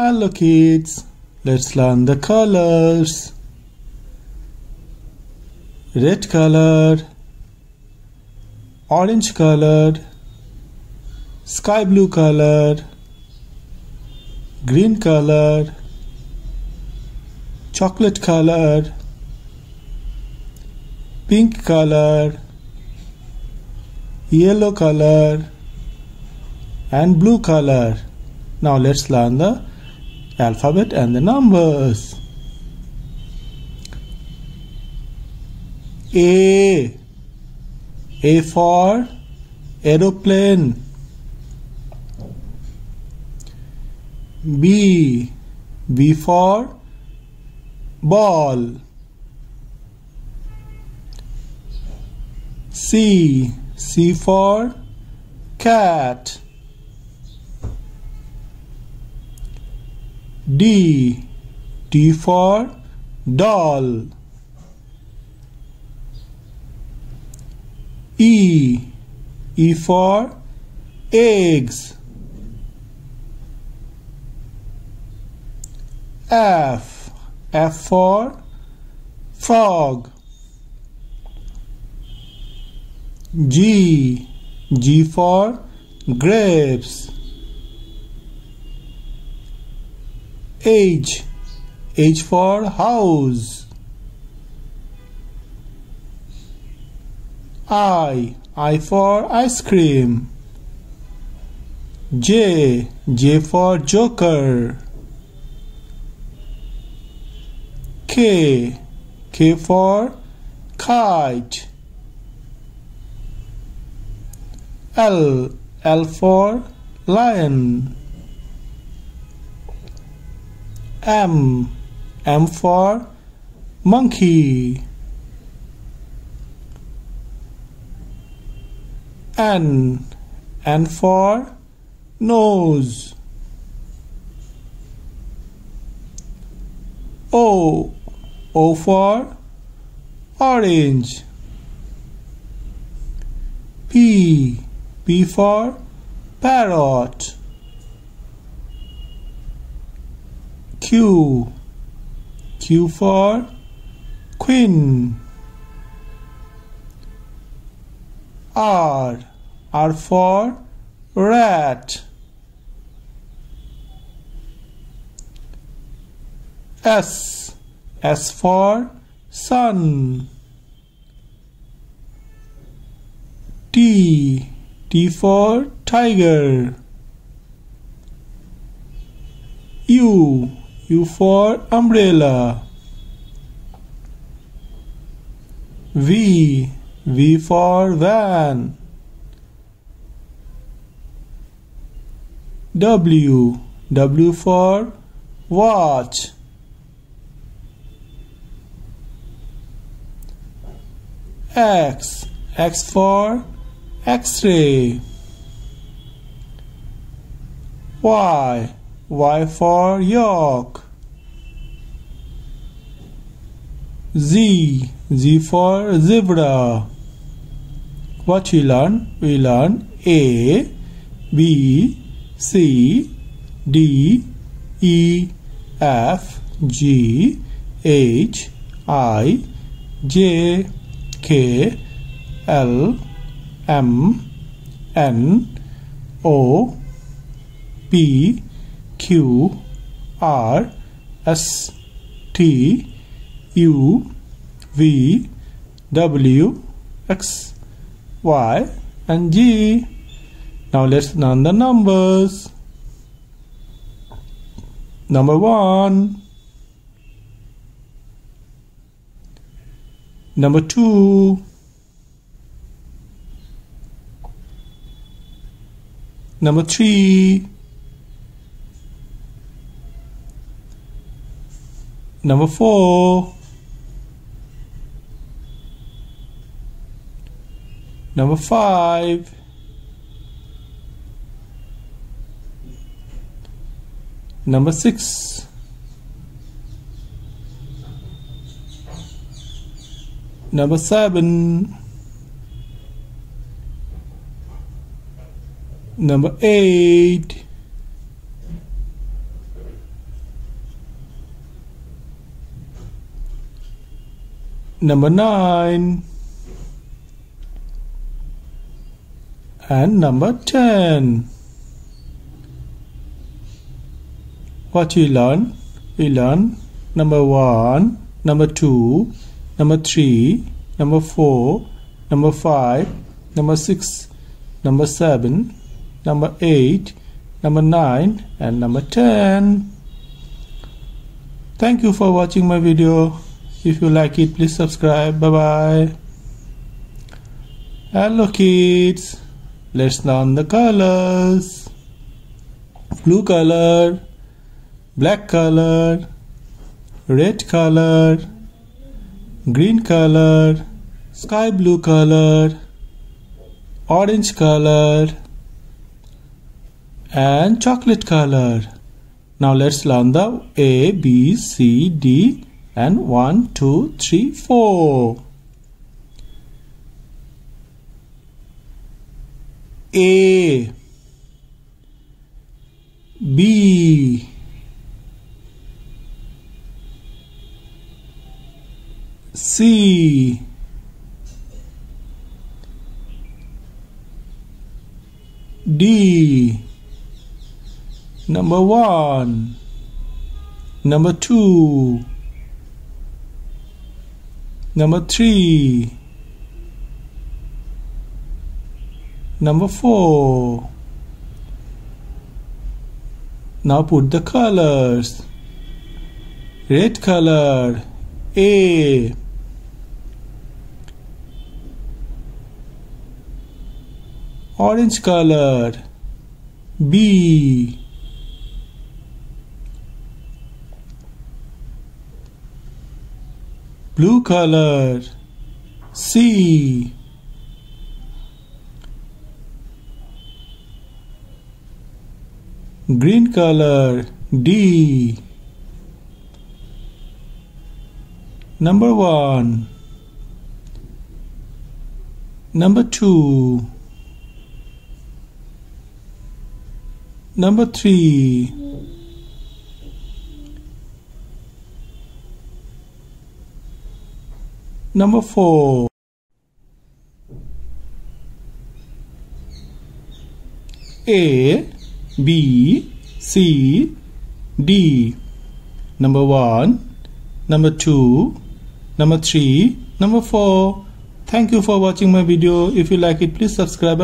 Hello kids, let's learn the colors. Red color, orange color, sky blue color, green color, chocolate color, pink color, yellow color, and blue color. Now let's learn the alphabet and the numbers. A A for aeroplane. B B for ball. C C for cat D. D for doll. E. E for eggs. F. F for frog. G. G for grapes H. H for house. I. I for ice cream. J. J for joker. K. K for kite. L. L for lion M M for monkey. N N for nose. O O for orange. P P for parrot Q. Q for queen R. R for rat. S. S for sun. T. T for tiger. U U for umbrella. V V for van. W W for watch. X X for X-ray. Y Y for York? Z. Z for zebra. What we learn? We learn A B C D E F G H I J K L M N O P Q R S T U V W X Y and G. Now let's learn the numbers. Number one. Number two. Number three. Number four. Number five. Number six. Number seven. Number eight. Number 9 and number 10 what you learn? You learn number 1 number 2 number 3 number 4 number 5 number 6 number 7 number 8 number 9 and number 10 thank you for watching my video if you like it please subscribe. Bye bye hello kids. Let's learn the colors. Blue color black color red color green color sky blue color orange color and chocolate color. Now let's learn the A, B, C, D and 1, 2, 3, 4. A B C D Number one. Number two. Number three. Number four. Now put the colors. Red color A. Orange color B. blue color. C. Green color. D. Number 1 number 2 number 3 Number 4 A B C D Number 1 Number 2 Number 3 Number 4 Thank you for watching my video. If you like it, please subscribe.